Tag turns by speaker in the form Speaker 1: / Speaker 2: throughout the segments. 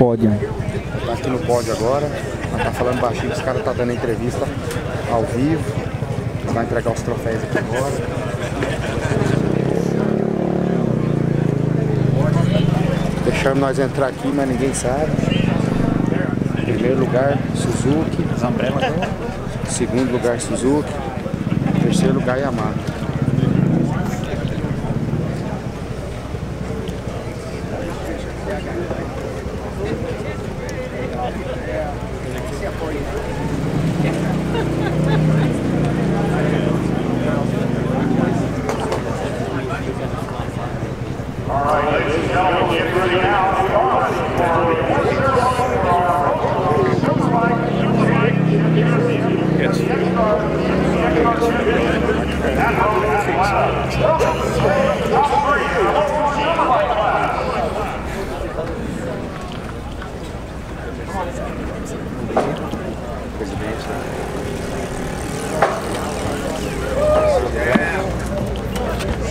Speaker 1: pódio.
Speaker 2: Tá aqui no pódio agora, tá falando baixinho, os caras tá dando entrevista ao vivo. Vai entregar os troféus aqui agora. Deixando nós entrar aqui, mas ninguém sabe. Primeiro lugar, Suzuki. Segundo lugar, Suzuki. Terceiro lugar, Yamaha.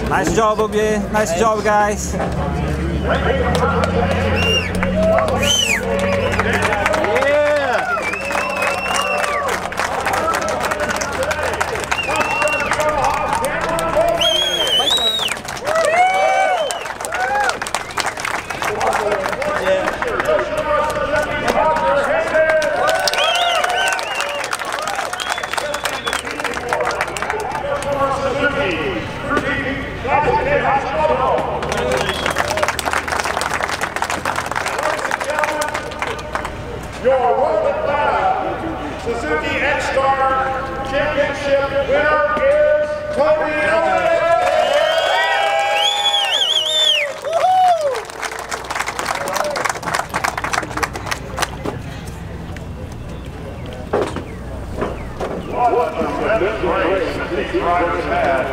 Speaker 3: Nice job, Obier. Nice job, guys.
Speaker 4: Suzuki Championship winner is Toni. What a tremendous race that these riders had.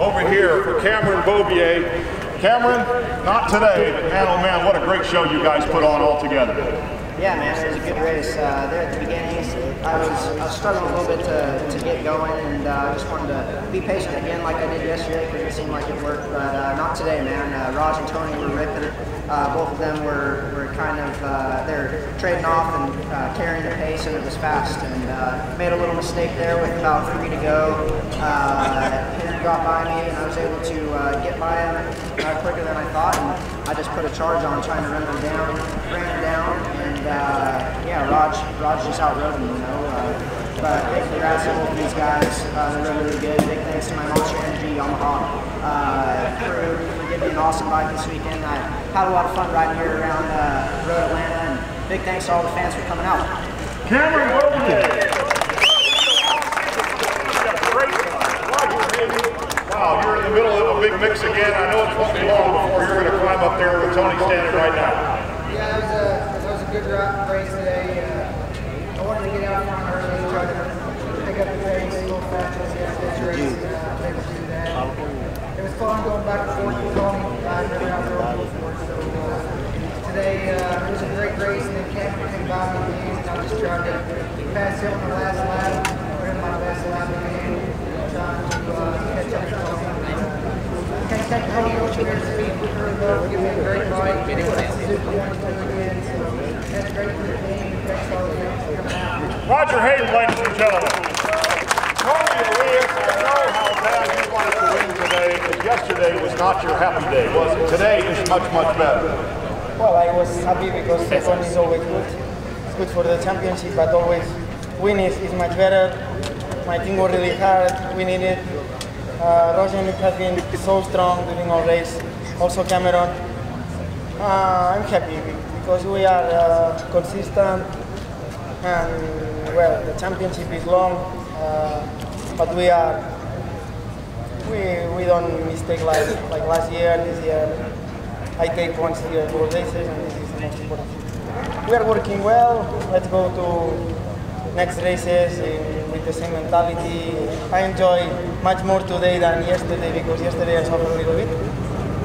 Speaker 4: Over here for Cameron Beaubier. Cameron, not today, but man, oh man, what a great show you guys put on all together.
Speaker 5: Yeah, man, it was a good race. Uh, there at the beginning, I was, I was struggling a little bit to, to get going, and uh, I just wanted to be patient again like I did yesterday because it seemed like it worked, but uh, not today, man. Uh, Raj and Toni were ripping it. Uh, both of them were, were kind of, uh, they're trading off and uh, carrying the pace, and it was fast, and uh, made a little mistake there with about three to go. Uh, Henry got by me, and I was able to uh, get by him uh, quicker than I thought, and I just put a charge on trying to run them down, ran him down, and uh, yeah, Raj, Raj just outrode him, you know. Uh, but big congrats to both of these guys. Uh, they're really, really good. Big thanks to my Monster Energy Yamaha uh, crew for giving me an awesome ride this weekend. I had a lot of fun riding here around uh, Road Atlanta, and big thanks to all the fans for coming out.
Speaker 4: Cameron Beaubier. Wow, you're in the middle of a big mix again. I know it won't be long before you're going to climb up there with Toni standing right now.
Speaker 5: Yeah, that was a that was a good race today. Uh, I wanted to get out front early, try to pick up the pace a little yesterday's race. Uh, able to do that. It was fun going back and forth with Toni. I've never out there on so uh, today uh, it was a great race. And then Cameron came by me at the end, and I just tried to pass him on the last lap. Put in my best lap again, trying to uh, catch up to Toni. Can't take Toni over here to speed with her though, give me a great ride. Suzuki won again, so that's great for the team.
Speaker 4: Roger Hayden, ladies and gentlemen. Toni Elias, I know how bad you wanted to win today, but yesterday was not your happy day, was it? Today is much, much better.
Speaker 6: Well, I was happy because second is always good. It's good for the championship, but always winning is, much better. My team worked really hard. We needed. Uh, Roger has been so strong during our race. Also Cameron. Uh, I'm happy because we are uh, consistent and well, the championship is long, uh, but we are we we don't mistake like like last year. This year, I take points here for races, and this is the most important. We are working well. Let's go to next races in, with the same mentality. I enjoy much more today than yesterday because yesterday I suffered a little bit.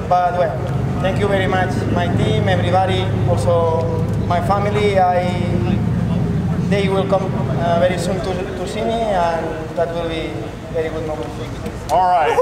Speaker 6: But well, Thank you very much, my team, everybody, also my family. I, they will come uh, very soon to, to see me, and that will be very good moment
Speaker 1: for you. All right,